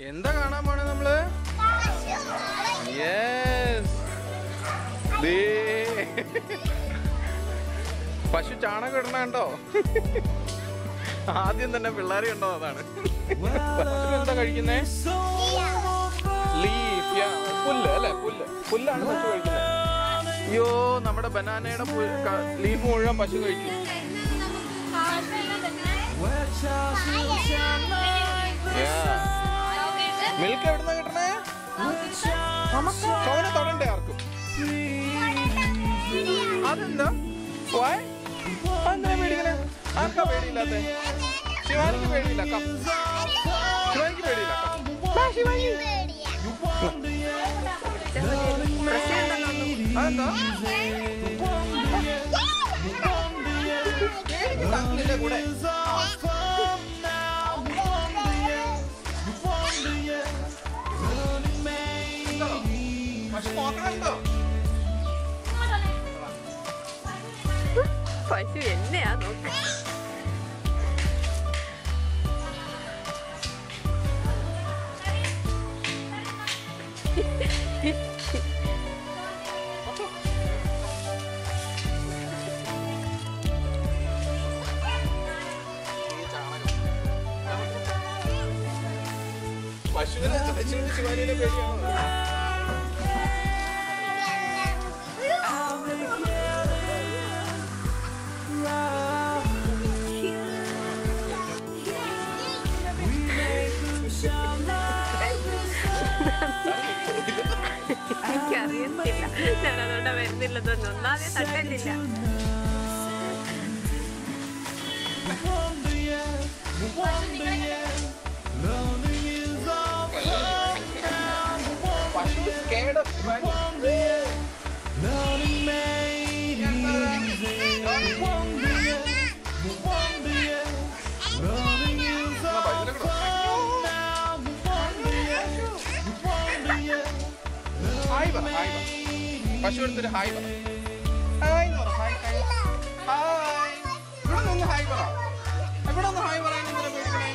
എന്താ കാണാൻ പോണേ നമ്മൾ? പശു ചാണകം ഇടണ കണ്ടോ? ആദ്യം തന്നെ പിള്ളേരെ ഉണ്ടോ അതാണ്. എന്താ കഴിക്കുന്നേ? ലീഫ് പുല്ല് അല്ലെ? പുല്ല്. പുല്ലാണ് പശു കഴിക്കുന്നത്. അയ്യോ നമ്മുടെ ബനാനയുടെ ലീഫ് മുഴുവൻ പശു കഴിക്കും. മിൽക്ക് എവിടുന്ന കിട്ടണേ? സോന തൊടണ്ടേ ആർക്കും? അതെന്താ? Why? അതെന്തിനാ പേടിക്കണേ? ആർക്കാ പേടിയില്ലാത്ത? ശിവാനിക്ക് പേടിയില്ല ശിവാനിക്ക് പേടിയില്ല ちょっとわからんだよ。快速人那样子。我学的，പേടിയാണോ എനിക്കറിയത്തില്ല ഞാൻ അതുകൊണ്ട് വരുന്നില്ലെന്നൊന്നും ഒന്നാമതെ തട്ടില്ല പശു scared of ശിവാനി. Hi പറ ഹായ് പറ പശു എടുത്തൊരു ഹായ് പറ ഹായ് എന്ന് പറ. ഹായ് ഹായ് ഹായ് ഇവിടെ നിന്ന് ഹായ് പറ ഇവിടെ ഒന്ന് ഹായ് പറയാൻ എന്തിനാ പേടിക്കണേ?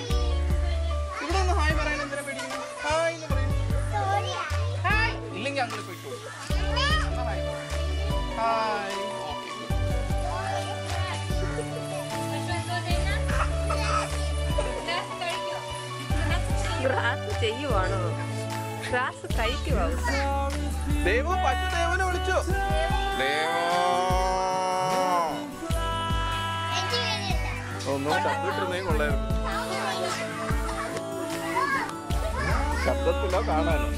ഇവിടെ ഒന്ന് ഹായ് പറയാൻ എന്തിനാ പേടിക്കണേ ഹായ് എന്ന് പറയും? ഇല്ലെങ്കിൽ അങ്ങനെ പെട്ടു ഹായ് ഹായ് ചെയ്യുവാണോ? ഗ്രാസ് കഴിക്കുവാ? ദേവു പശു ദേവനെ വിളിച്ചു. ഒന്നും ശബ്ദത്തിരുന്നേ കൊള്ളായിരുന്നു. ശബ്ദത്തിലോ കാണാനോ.